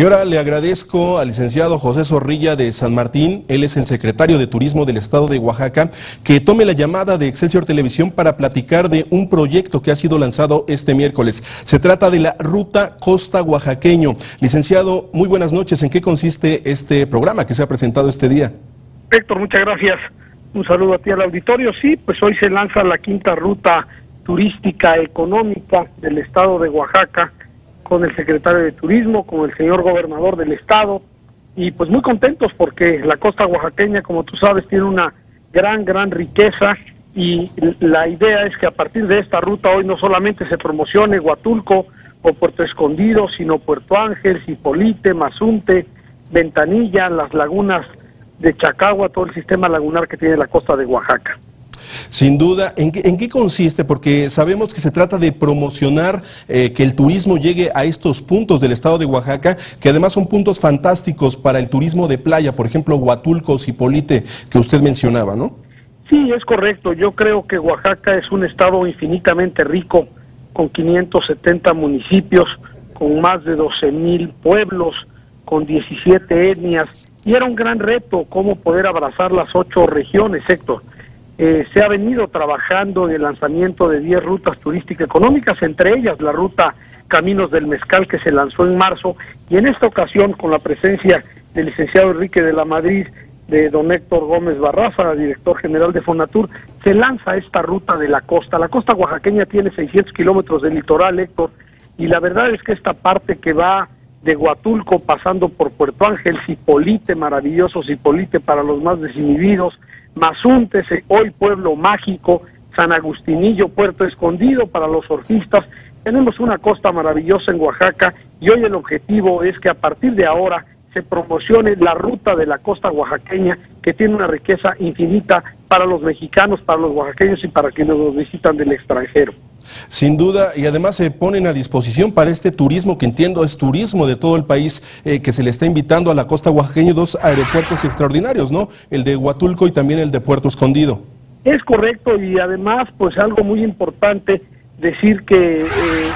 Y ahora le agradezco al licenciado José Zorrilla de San Martín, él es el secretario de Turismo del Estado de Oaxaca, que tome la llamada de Excelsior Televisión para platicar de un proyecto que ha sido lanzado este miércoles. Se trata de la Ruta Costa Oaxaqueño. Licenciado, muy buenas noches. ¿En qué consiste este programa que se ha presentado este día? Héctor, muchas gracias. Un saludo a ti al auditorio. Sí, pues hoy se lanza la quinta ruta turística económica del Estado de Oaxaca con el secretario de Turismo, con el señor gobernador del estado y pues muy contentos porque la costa oaxaqueña, como tú sabes, tiene una gran, gran riqueza y la idea es que a partir de esta ruta hoy no solamente se promocione Huatulco o Puerto Escondido, sino Puerto Ángel, Cipolite, Mazunte, Ventanilla, las lagunas de Chacagua, todo el sistema lagunar que tiene la costa de Oaxaca. Sin duda, ¿en qué, consiste? Porque sabemos que se trata de promocionar eh, que el turismo llegue a estos puntos del estado de Oaxaca, que además son puntos fantásticos para el turismo de playa, por ejemplo, Huatulco, Cipolite, que usted mencionaba, ¿no? Sí, es correcto. Yo creo que Oaxaca es un estado infinitamente rico, con 570 municipios, con más de 12 mil pueblos, con 17 etnias, y era un gran reto cómo poder abrazar las ocho regiones, Héctor. Eh, se ha venido trabajando en el lanzamiento de 10 rutas turísticas económicas, entre ellas la ruta Caminos del Mezcal que se lanzó en marzo y en esta ocasión con la presencia del licenciado Enrique de la Madrid, de don Héctor Gómez Barraza, director general de Fonatur, se lanza esta ruta de la costa. La costa oaxaqueña tiene 600 kilómetros de litoral, Héctor, y la verdad es que esta parte que va de Huatulco pasando por Puerto Ángel, Cipolite, maravilloso Cipolite para los más desinhibidos, Mazunte, hoy pueblo mágico, San Agustinillo, Puerto Escondido para los surfistas. Tenemos una costa maravillosa en Oaxaca y hoy el objetivo es que a partir de ahora se promocione la ruta de la costa oaxaqueña que tiene una riqueza infinita para los mexicanos, para los oaxaqueños y para quienes nos visitan del extranjero. Sin duda, y además se ponen a disposición para este turismo, que entiendo es turismo de todo el país, eh, que se le está invitando a la costa oaxaqueña dos aeropuertos extraordinarios, ¿no? El de Huatulco y también el de Puerto Escondido. Es correcto, y además, pues algo muy importante, decir que eh,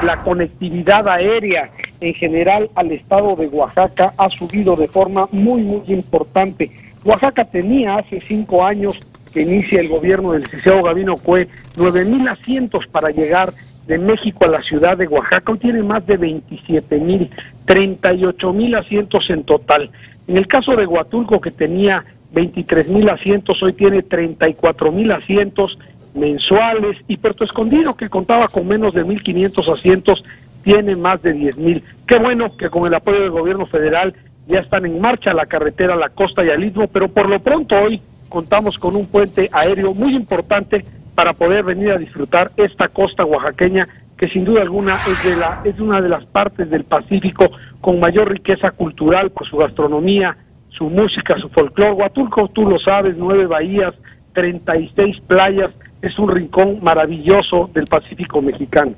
la conectividad aérea en general al estado de Oaxaca ha subido de forma muy, muy importante. Oaxaca tenía hace cinco años que inicia el gobierno del licenciado Gabino Cue, nueve mil asientos para llegar de México a la ciudad de Oaxaca, hoy tiene más de 27 mil, 38 mil asientos en total. En el caso de Huatulco, que tenía 23 mil asientos, hoy tiene 34 mil asientos mensuales, y Puerto Escondido, que contaba con menos de 1.500 asientos, tiene más de 10 mil. Qué bueno que con el apoyo del gobierno federal ya están en marcha la carretera, la costa y al istmo, pero por lo pronto hoy contamos con un puente aéreo muy importante para poder venir a disfrutar esta costa oaxaqueña que sin duda alguna es de la es una de las partes del Pacífico con mayor riqueza cultural por su gastronomía, su música, su folclore. Huatulco, tú lo sabes, nueve bahías, 36 playas, es un rincón maravilloso del Pacífico mexicano.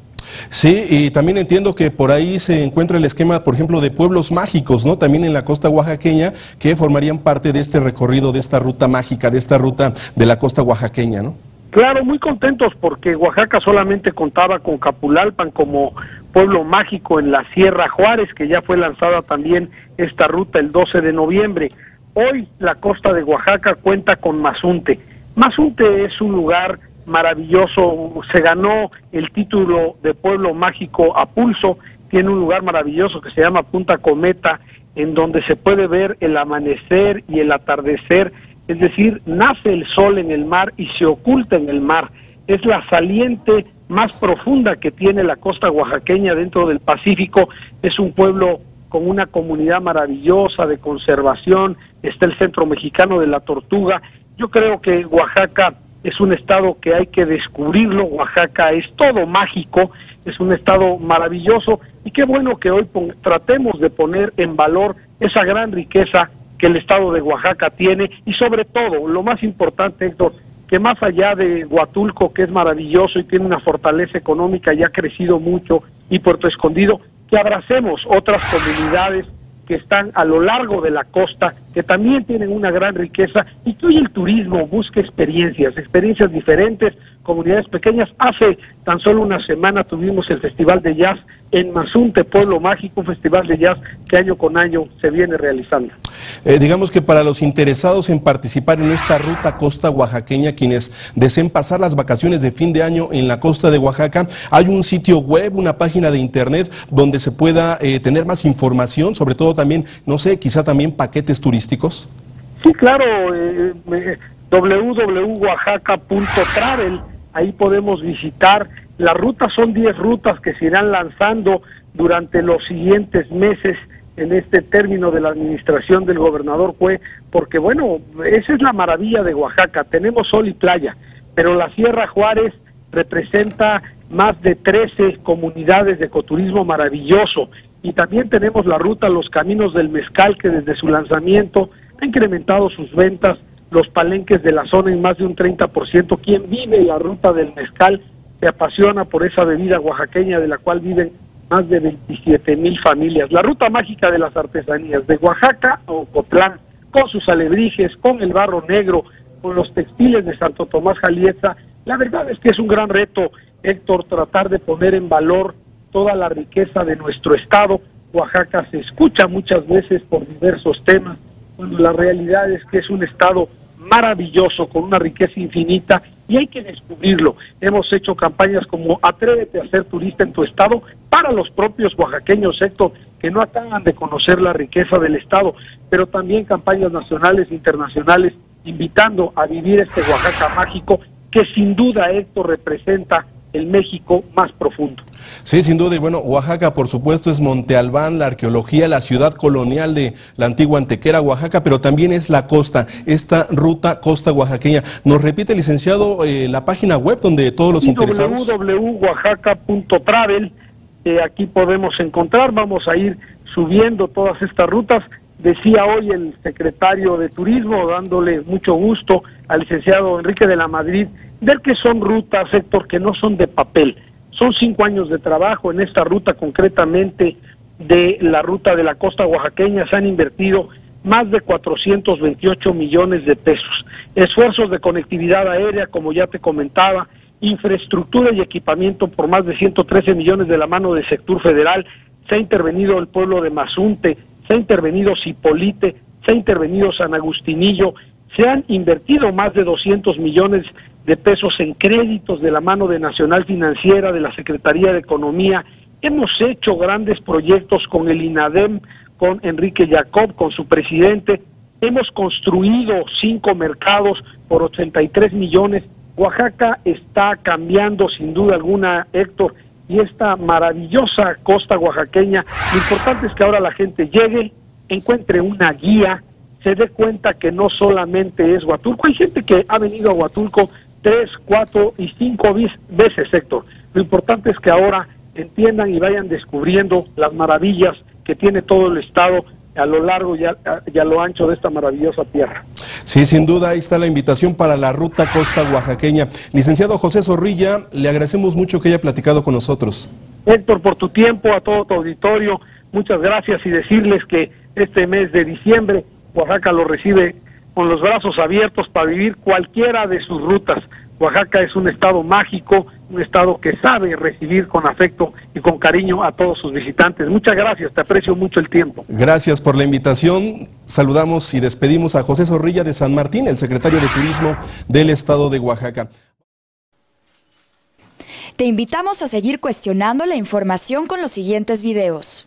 Sí, y también entiendo que por ahí se encuentra el esquema, por ejemplo, de pueblos mágicos, ¿no? También en la costa oaxaqueña, que formarían parte de este recorrido, de esta ruta mágica, de esta ruta de la costa oaxaqueña, ¿no? Claro, muy contentos porque Oaxaca solamente contaba con Capulalpan como pueblo mágico en la Sierra Juárez, que ya fue lanzada también esta ruta el 12 de noviembre. Hoy la costa de Oaxaca cuenta con Mazunte. Mazunte es un lugar maravilloso, se ganó el título de pueblo mágico a pulso, tiene un lugar maravilloso que se llama Punta Cometa, en donde se puede ver el amanecer y el atardecer, es decir, nace el sol en el mar y se oculta en el mar. Es la saliente más profunda que tiene la costa oaxaqueña dentro del Pacífico, es un pueblo con una comunidad maravillosa de conservación, está el Centro Mexicano de la Tortuga. Yo creo que Oaxaca es un estado que hay que descubrirlo, Oaxaca es todo mágico, es un estado maravilloso y qué bueno que hoy tratemos de poner en valor esa gran riqueza que el estado de Oaxaca tiene y sobre todo, lo más importante, Héctor, que más allá de Huatulco, que es maravilloso y tiene una fortaleza económica y ha crecido mucho, y Puerto Escondido, que abracemos otras comunidades que están a lo largo de la costa, que también tienen una gran riqueza y que hoy el turismo busca experiencias, experiencias diferentes, comunidades pequeñas. Hace tan solo una semana tuvimos el Festival de Jazz en Mazunte, Pueblo Mágico, un festival de jazz que año con año se viene realizando. Eh, digamos que para los interesados en participar en esta ruta costa oaxaqueña, quienes deseen pasar las vacaciones de fin de año en la costa de Oaxaca, hay un sitio web, una página de internet donde se pueda eh, tener más información, sobre todo también, no sé, quizá también paquetes turísticos. Sí, claro, eh, www.oaxaca.travel, ahí podemos visitar. Las rutas son 10 rutas que se irán lanzando durante los siguientes meses en este término de la administración del gobernador Cue, porque bueno, esa es la maravilla de Oaxaca, tenemos sol y playa, pero la Sierra Juárez representa más de 13 comunidades de ecoturismo maravilloso y también tenemos la ruta Los Caminos del Mezcal que desde su lanzamiento ha incrementado sus ventas, los palenques de la zona en más de un 30%, quien vive la ruta del Mezcal se apasiona por esa bebida oaxaqueña de la cual viven más de 27 mil familias. La ruta mágica de las artesanías de Oaxaca a Ocotlán, con sus alebrijes, con el barro negro, con los textiles de Santo Tomás Jalieza. La verdad es que es un gran reto, Héctor, tratar de poner en valor toda la riqueza de nuestro estado. Oaxaca se escucha muchas veces por diversos temas, cuando la realidad es que es un estado maravilloso, con una riqueza infinita y hay que descubrirlo. Hemos hecho campañas como Atrévete a ser turista en tu estado para los propios oaxaqueños, Héctor, que no acaban de conocer la riqueza del estado, pero también campañas nacionales e internacionales invitando a vivir este Oaxaca mágico que sin duda, Héctor, representa el México más profundo. Sí, sin duda. Y bueno, Oaxaca, por supuesto, es Monte Albán, la arqueología, la ciudad colonial de la antigua Antequera, Oaxaca, pero también es la costa, esta ruta costa oaxaqueña. ¿Nos repite, licenciado, eh, la página web donde todos los interesados? www.oaxaca.travel. Eh, aquí podemos encontrar, vamos a ir subiendo todas estas rutas. Decía hoy el secretario de Turismo, dándole mucho gusto al licenciado Enrique de la Madrid, ver que son rutas, Héctor, que no son de papel. Son cinco años de trabajo en esta ruta, concretamente de la ruta de la costa oaxaqueña, se han invertido más de 428 millones de pesos. Esfuerzos de conectividad aérea, como ya te comentaba, infraestructura y equipamiento por más de 113 millones de la mano del sector federal. Se ha intervenido el pueblo de Mazunte, se ha intervenido Cipolite, se ha intervenido San Agustinillo, se han invertido más de 200 millones de pesos en créditos de la mano de Nacional Financiera, de la Secretaría de Economía. Hemos hecho grandes proyectos con el INADEM, con Enrique Jacob, con su presidente. Hemos construido cinco mercados por 83 millones. Oaxaca está cambiando sin duda alguna, Héctor, y esta maravillosa costa oaxaqueña. Lo importante es que ahora la gente llegue, encuentre una guía, se dé cuenta que no solamente es Huatulco. Hay gente que ha venido a Huatulco tres, cuatro y cinco veces, Héctor. Lo importante es que ahora entiendan y vayan descubriendo las maravillas que tiene todo el Estado a lo largo y a, lo ancho de esta maravillosa tierra. Sí, sin duda, ahí está la invitación para la ruta costa oaxaqueña. Licenciado José Zorrilla, le agradecemos mucho que haya platicado con nosotros. Héctor, por tu tiempo, a todo tu auditorio, muchas gracias y decirles que este mes de diciembre Oaxaca lo recibe con los brazos abiertos para vivir cualquiera de sus rutas. Oaxaca es un estado mágico, un estado que sabe recibir con afecto y con cariño a todos sus visitantes. Muchas gracias, te aprecio mucho el tiempo. Gracias por la invitación. Saludamos y despedimos a José Zorrilla de San Martín, el secretario de Turismo del estado de Oaxaca. Te invitamos a seguir cuestionando la información con los siguientes videos.